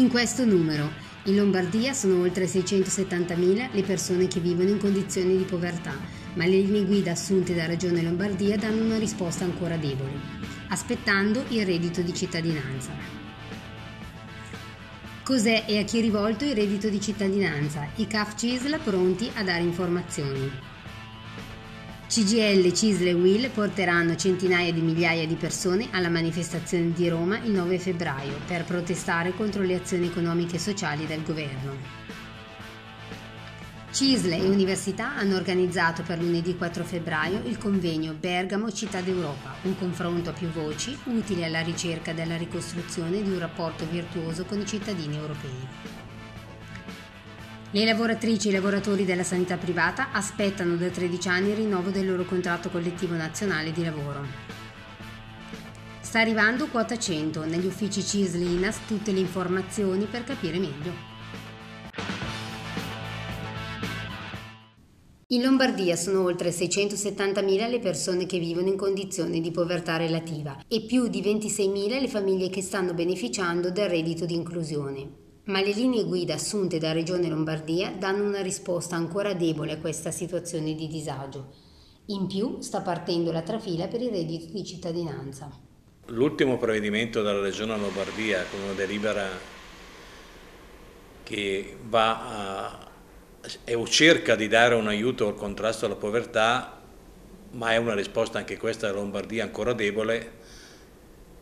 In questo numero, in Lombardia sono oltre 670.000 le persone che vivono in condizioni di povertà, ma le linee guida assunte da Regione Lombardia danno una risposta ancora debole, aspettando il reddito di cittadinanza. Cos'è e a chi è rivolto il reddito di cittadinanza? I CAF CISL pronti a dare informazioni. CGL, CISL e WIL porteranno centinaia di migliaia di persone alla manifestazione di Roma il 9 febbraio per protestare contro le azioni economiche e sociali del governo. CISL e università hanno organizzato per lunedì 4 febbraio il convegno Bergamo Città d'Europa, un confronto a più voci utile alla ricerca della ricostruzione di un rapporto virtuoso con i cittadini europei. Le lavoratrici e i lavoratori della sanità privata aspettano da 13 anni il rinnovo del loro contratto collettivo nazionale di lavoro. Sta arrivando quota 100 negli uffici CISL-INAS tutte le informazioni per capire meglio. In Lombardia sono oltre 670.000 le persone che vivono in condizioni di povertà relativa e più di 26.000 le famiglie che stanno beneficiando del reddito di inclusione ma le linee guida assunte da Regione Lombardia danno una risposta ancora debole a questa situazione di disagio. In più sta partendo la trafila per il reddito di cittadinanza. L'ultimo provvedimento della Regione Lombardia con una delibera che va a, o cerca di dare un aiuto al contrasto alla povertà, ma è una risposta anche questa della Lombardia ancora debole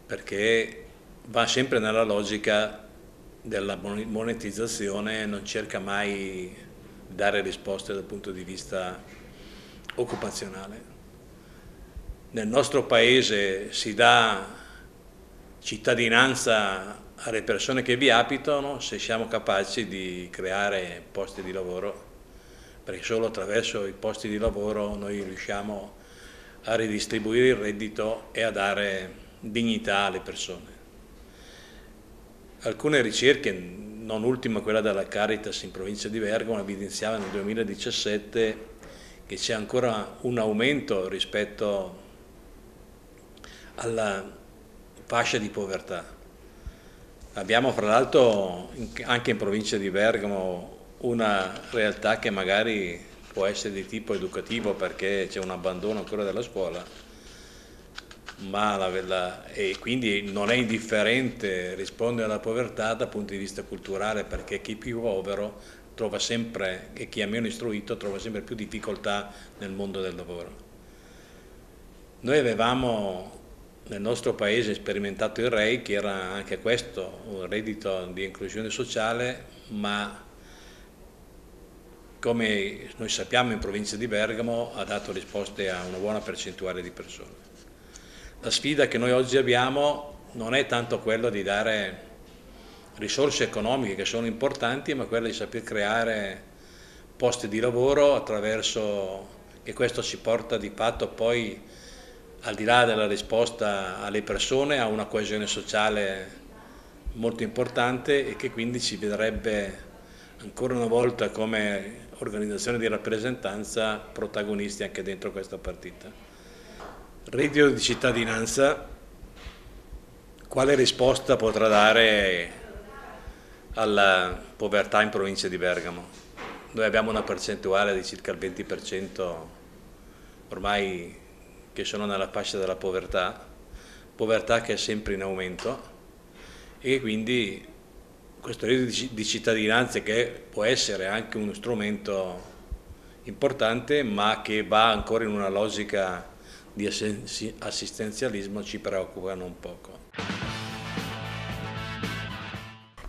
perché va sempre nella logica della monetizzazione non cerca mai di dare risposte dal punto di vista occupazionale. Nel nostro paese si dà cittadinanza alle persone che vi abitano se siamo capaci di creare posti di lavoro, perché solo attraverso i posti di lavoro noi riusciamo a ridistribuire il reddito e a dare dignità alle persone. Alcune ricerche, non ultima quella della Caritas in provincia di Bergamo, evidenziavano nel 2017 che c'è ancora un aumento rispetto alla fascia di povertà. Abbiamo fra l'altro anche in provincia di Bergamo una realtà che magari può essere di tipo educativo perché c'è un abbandono ancora della scuola, ma la, e quindi non è indifferente rispondere alla povertà dal punto di vista culturale perché chi è più povero trova sempre, e chi è meno istruito trova sempre più difficoltà nel mondo del lavoro. Noi avevamo nel nostro paese sperimentato il REI che era anche questo un reddito di inclusione sociale ma come noi sappiamo in provincia di Bergamo ha dato risposte a una buona percentuale di persone. La sfida che noi oggi abbiamo non è tanto quella di dare risorse economiche che sono importanti, ma quella di saper creare posti di lavoro attraverso che questo ci porta di fatto poi al di là della risposta alle persone a una coesione sociale molto importante e che quindi ci vedrebbe ancora una volta come organizzazione di rappresentanza protagonisti anche dentro questa partita. Reddito di cittadinanza, quale risposta potrà dare alla povertà in provincia di Bergamo? Noi abbiamo una percentuale di circa il 20% ormai che sono nella fascia della povertà, povertà che è sempre in aumento e quindi questo reddito di cittadinanza che può essere anche uno strumento importante ma che va ancora in una logica di assistenzialismo ci preoccupano un poco.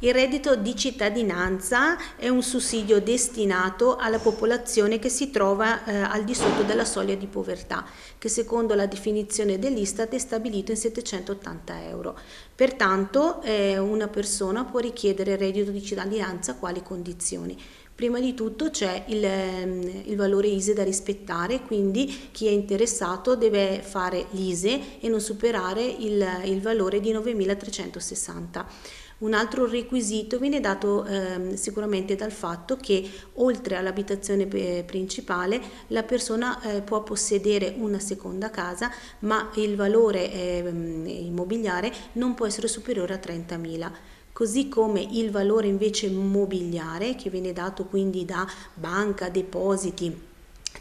Il reddito di cittadinanza è un sussidio destinato alla popolazione che si trova eh, al di sotto della soglia di povertà, che secondo la definizione dell'Istat è stabilito in 780 euro. Pertanto eh, una persona può richiedere il reddito di cittadinanza a quali condizioni? Prima di tutto c'è il, ehm, il, valore ISE da rispettare, quindi chi è interessato deve fare l'ISE e non superare il, il valore di 9.360. Un altro requisito viene dato eh, sicuramente dal fatto che oltre all'abitazione principale la persona eh, può possedere una seconda casa ma il valore eh, immobiliare non può essere superiore a 30.000. così come il valore invece mobiliare che viene dato quindi da banca, depositi,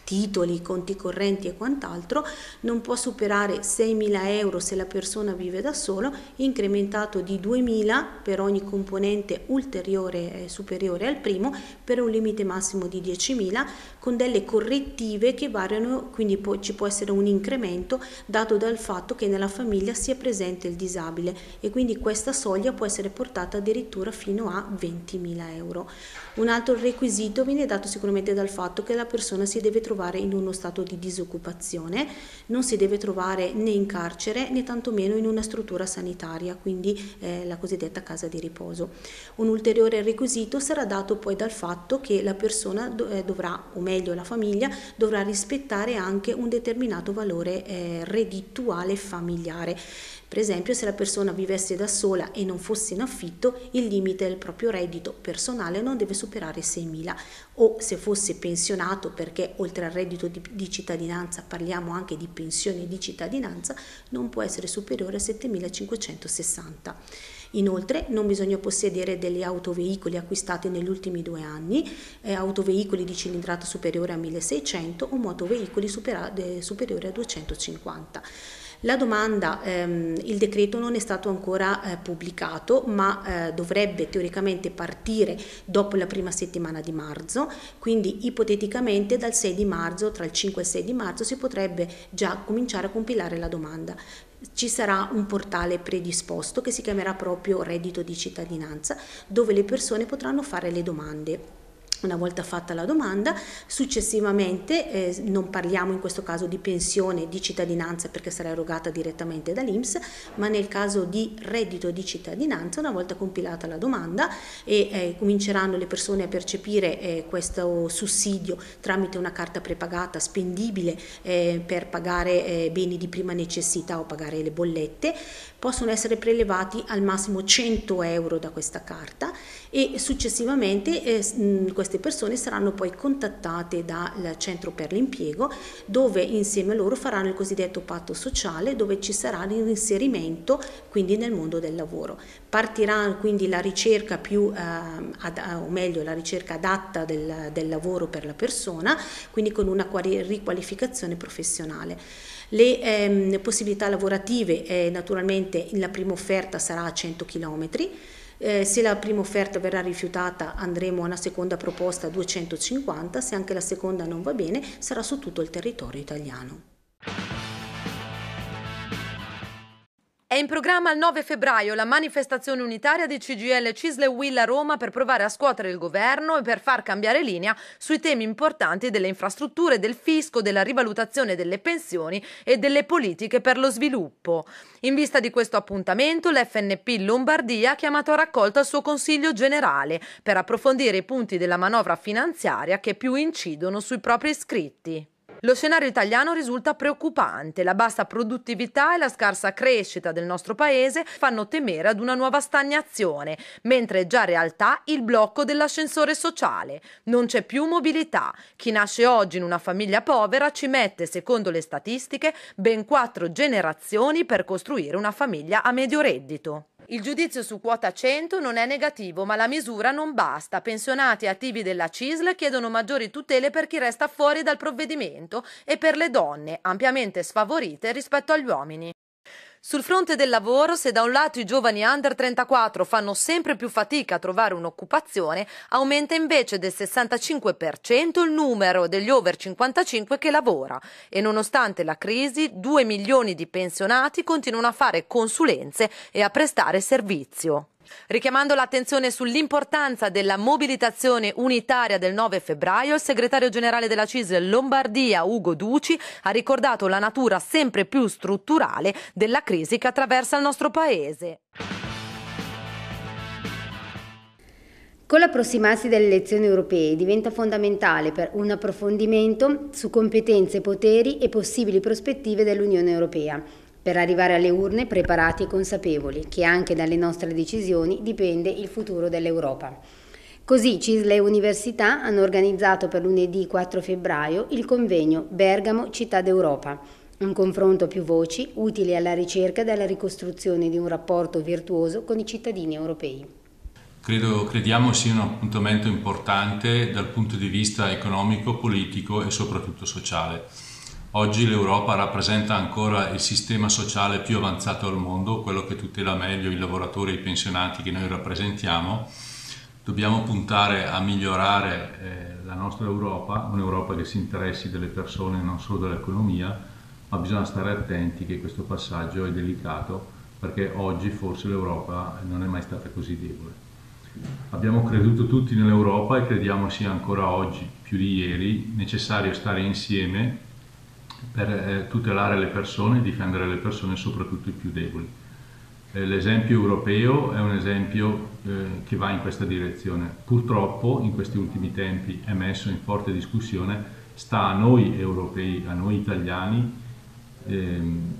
titoli, conti correnti e quant'altro, non può superare 6.000 euro se la persona vive da solo, incrementato di 2.000 per ogni componente ulteriore e superiore al primo, per un limite massimo di 10.000, con delle correttive che variano, quindi poi ci può essere un incremento dato dal fatto che nella famiglia sia presente il disabile e quindi questa soglia può essere portata addirittura fino a 20.000 euro. Un altro requisito viene dato sicuramente dal fatto che la persona si deve trovare in uno stato di disoccupazione, non si deve trovare né in carcere né tantomeno in una struttura sanitaria, quindi eh, la cosiddetta casa di riposo. Un ulteriore requisito sarà dato poi dal fatto che la persona eh, dovrà, o meglio la famiglia, dovrà rispettare anche un determinato valore eh, reddituale familiare. Per esempio, se la persona vivesse da sola e non fosse in affitto, il limite del proprio reddito personale non deve superare 6.000 o se fosse pensionato, perché oltre al reddito di, di cittadinanza parliamo anche di pensione di cittadinanza, non può essere superiore a 7.560. Inoltre non bisogna possedere degli autoveicoli acquistati negli ultimi due anni, eh, autoveicoli di cilindrata superiore a 1600 o motoveicoli supera, eh, superiori a 250. La domanda, ehm, il decreto non è stato ancora eh, pubblicato, ma eh, dovrebbe teoricamente partire dopo la prima settimana di marzo, quindi ipoteticamente dal 6 di marzo, tra il 5 e il 6 di marzo, si potrebbe già cominciare a compilare la domanda ci sarà un portale predisposto che si chiamerà proprio reddito di cittadinanza dove le persone potranno fare le domande una volta fatta la domanda, successivamente eh, non parliamo in questo caso di pensione di cittadinanza perché sarà erogata direttamente dall'Inps, ma nel caso di reddito di cittadinanza, una volta compilata la domanda e eh, cominceranno le persone a percepire eh, questo sussidio tramite una carta prepagata spendibile eh, per pagare eh, beni di prima necessità o pagare le bollette, possono essere prelevati al massimo 100 euro da questa carta e successivamente eh, queste persone saranno poi contattate dal centro per l'impiego dove insieme a loro faranno il cosiddetto patto sociale dove ci sarà l'inserimento quindi nel mondo del lavoro. Partirà quindi la ricerca più, eh, ad, o meglio la ricerca adatta del, del lavoro per la persona, quindi con una riqualificazione professionale. Le ehm, possibilità lavorative, eh, naturalmente la prima offerta sarà a 100 km, eh, se la prima offerta verrà rifiutata andremo a una seconda proposta a 250, se anche la seconda non va bene sarà su tutto il territorio italiano. È in programma il 9 febbraio la manifestazione unitaria di CGL Cisle Will a Roma per provare a scuotere il governo e per far cambiare linea sui temi importanti delle infrastrutture, del fisco, della rivalutazione delle pensioni e delle politiche per lo sviluppo. In vista di questo appuntamento, l'FNP Lombardia ha chiamato a raccolta il suo Consiglio generale per approfondire i punti della manovra finanziaria che più incidono sui propri iscritti. Lo scenario italiano risulta preoccupante. La bassa produttività e la scarsa crescita del nostro paese fanno temere ad una nuova stagnazione, mentre è già realtà il blocco dell'ascensore sociale. Non c'è più mobilità. Chi nasce oggi in una famiglia povera ci mette, secondo le statistiche, ben quattro generazioni per costruire una famiglia a medio reddito. Il giudizio su quota 100 non è negativo, ma la misura non basta. Pensionati e attivi della CISL chiedono maggiori tutele per chi resta fuori dal provvedimento e per le donne, ampiamente sfavorite rispetto agli uomini. Sul fronte del lavoro, se da un lato i giovani under 34 fanno sempre più fatica a trovare un'occupazione, aumenta invece del 65% il numero degli over 55 che lavora e nonostante la crisi 2 milioni di pensionati continuano a fare consulenze e a prestare servizio. Richiamando l'attenzione sull'importanza della mobilitazione unitaria del 9 febbraio, il segretario generale della CISL Lombardia, Ugo Duci, ha ricordato la natura sempre più strutturale della crisi che attraversa il nostro Paese. Con l'approssimarsi delle elezioni europee diventa fondamentale per un approfondimento su competenze, poteri e possibili prospettive dell'Unione Europea per arrivare alle urne preparati e consapevoli che anche dalle nostre decisioni dipende il futuro dell'Europa. Così CISLE e Università hanno organizzato per lunedì 4 febbraio il convegno Bergamo Città d'Europa, un confronto a più voci utile alla ricerca alla ricostruzione di un rapporto virtuoso con i cittadini europei. Credo, crediamo sia un appuntamento importante dal punto di vista economico, politico e soprattutto sociale. Oggi l'Europa rappresenta ancora il sistema sociale più avanzato al mondo, quello che tutela meglio i lavoratori e i pensionati che noi rappresentiamo. Dobbiamo puntare a migliorare eh, la nostra Europa, un'Europa che si interessi delle persone, non solo dell'economia, ma bisogna stare attenti che questo passaggio è delicato perché oggi forse l'Europa non è mai stata così debole. Abbiamo creduto tutti nell'Europa e crediamo sia ancora oggi, più di ieri, necessario stare insieme per eh, tutelare le persone e difendere le persone, soprattutto i più deboli. Eh, l'esempio europeo è un esempio eh, che va in questa direzione. Purtroppo in questi ultimi tempi è messo in forte discussione, sta a noi europei, a noi italiani, ehm,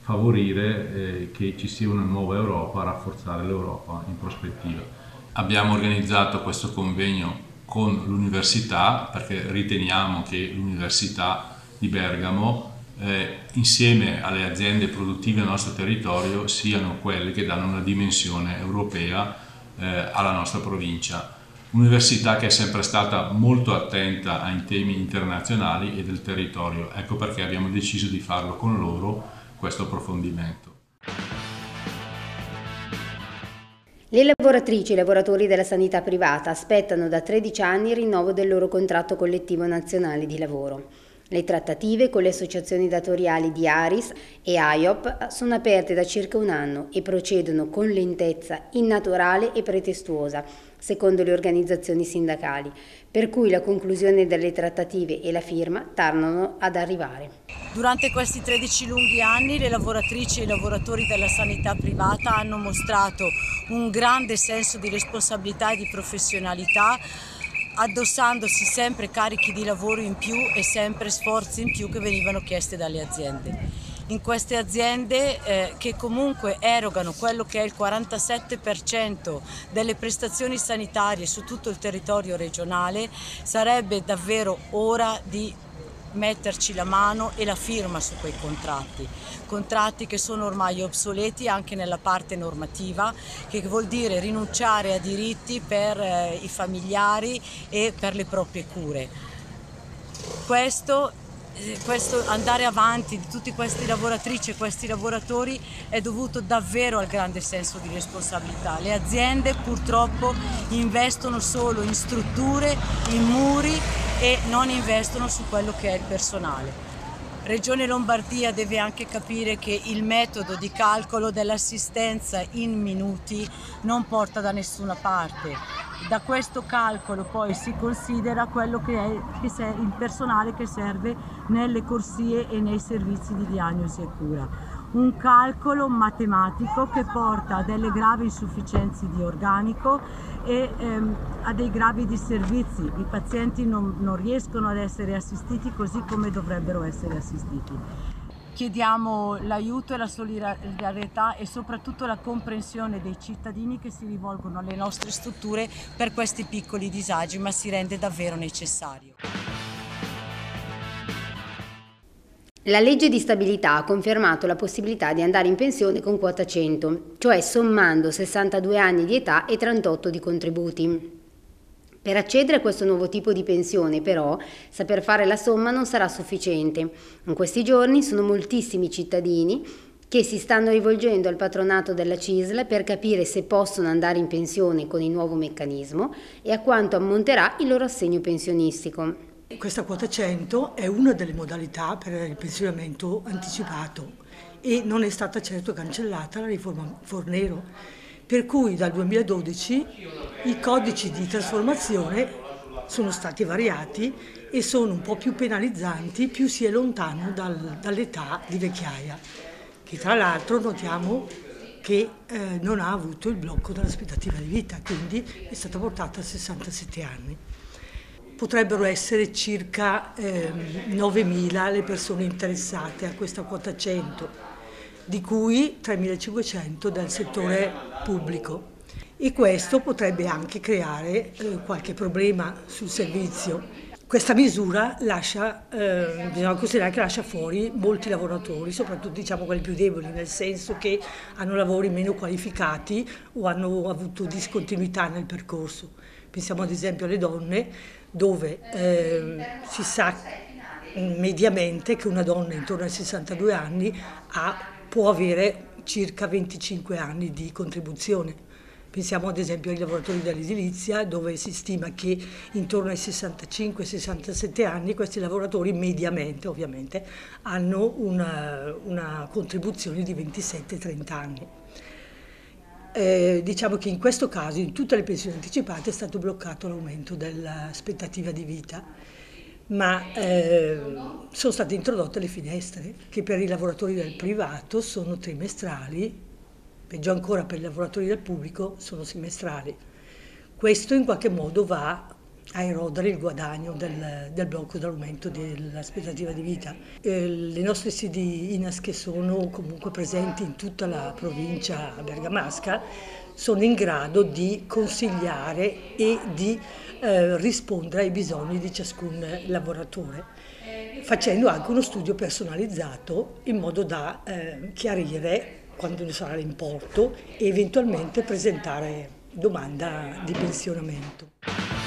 favorire che ci sia una nuova Europa, rafforzare l'Europa in prospettiva. Abbiamo organizzato questo convegno con l'università perché riteniamo che l'università di Bergamo eh, insieme alle aziende produttive del nostro territorio siano quelle che danno una dimensione europea eh, alla nostra provincia. Un'università che è sempre stata molto attenta ai temi internazionali e del territorio, ecco perché abbiamo deciso di farlo con loro questo approfondimento. Le lavoratrici e i lavoratori della sanità privata aspettano da 13 anni il rinnovo del loro contratto collettivo nazionale di lavoro. Le trattative con le associazioni datoriali di Aris e IOP sono aperte da circa un anno e procedono con lentezza innaturale e pretestuosa, secondo le organizzazioni sindacali, per cui la conclusione delle trattative e la firma tardano ad arrivare. Durante questi 13 lunghi anni le lavoratrici e i lavoratori della sanità privata hanno mostrato un grande senso di responsabilità e di professionalità addossandosi sempre carichi di lavoro in più e sempre sforzi in più che venivano chiesti dalle aziende. In queste aziende eh, che comunque erogano quello che è il 47% delle prestazioni sanitarie su tutto il territorio regionale, sarebbe davvero ora di metterci la mano e la firma su quei contratti, contratti che sono ormai obsoleti anche nella parte normativa, che vuol dire rinunciare a diritti per eh, i familiari e per le proprie cure. Questo eh, questo andare avanti di tutti questi lavoratrici e questi lavoratori è dovuto davvero al grande senso di responsabilità. Le aziende purtroppo investono solo in strutture, in muri e non investono su quello che è il personale. Regione Lombardia deve anche capire che il metodo di calcolo dell'assistenza in minuti non porta da nessuna parte. Da questo calcolo poi si considera quello che è il personale che serve nelle corsie e nei servizi di diagnosi e cura un calcolo matematico che porta a delle gravi insufficienze di organico e ehm, a dei gravi disservizi. I pazienti non, non riescono ad essere assistiti così come dovrebbero essere assistiti. Chiediamo l'aiuto e la solidarietà e soprattutto la comprensione dei cittadini che si rivolgono alle nostre strutture per questi piccoli disagi, ma si rende davvero necessario. La legge di stabilità ha confermato la possibilità di andare in pensione con quota 100, cioè sommando 62 anni di età e 38 di contributi. Per accedere a questo nuovo tipo di pensione, però, saper fare la somma non sarà sufficiente. In questi giorni sono moltissimi cittadini che si stanno rivolgendo al patronato della CISL per capire se possono andare in pensione con il nuovo meccanismo e a quanto ammonterà il loro assegno pensionistico. Questa quota 100 è una delle modalità per il pensionamento anticipato e non è stata certo cancellata la riforma Fornero, per cui dal 2012 i codici di trasformazione sono stati variati e sono un po' più penalizzanti più si è lontano dal, dall'età di vecchiaia, che tra l'altro notiamo che eh, non ha avuto il blocco dell'aspettativa di vita, quindi è stata portata a 67 anni potrebbero essere circa eh, 9.000 le persone interessate a questa quota 100, di cui 3.500 dal settore pubblico. E questo potrebbe anche creare eh, qualche problema sul servizio. questa misura lascia, eh, bisogna considerare che lascia fuori molti lavoratori, soprattutto diciamo quelli più deboli, nel senso che hanno lavori meno qualificati o hanno avuto discontinuità nel percorso. Pensiamo ad esempio alle donne dove eh, si sa mediamente che una donna intorno ai 62 anni ha, può avere circa 25 anni di contribuzione Pensiamo ad esempio ai lavoratori dell'edilizia dove si stima che intorno ai 65-67 anni questi lavoratori mediamente ovviamente hanno una, una contribuzione di 27-30 anni. Eh, diciamo che in questo caso in tutte le pensioni anticipate è stato bloccato l'aumento dell'aspettativa di vita ma eh, sono state introdotte le finestre che per i lavoratori del privato sono trimestrali peggio ancora per i lavoratori del pubblico, sono semestrali. Questo in qualche modo va a erodere il guadagno del, del blocco dell'aumento dell'aspettativa di vita. Eh, le nostre sedi INAS che sono comunque presenti in tutta la provincia bergamasca sono in grado di consigliare e di eh, rispondere ai bisogni di ciascun lavoratore facendo anche uno studio personalizzato in modo da eh, chiarire quando ne sarà l'importo e eventualmente presentare domanda di pensionamento.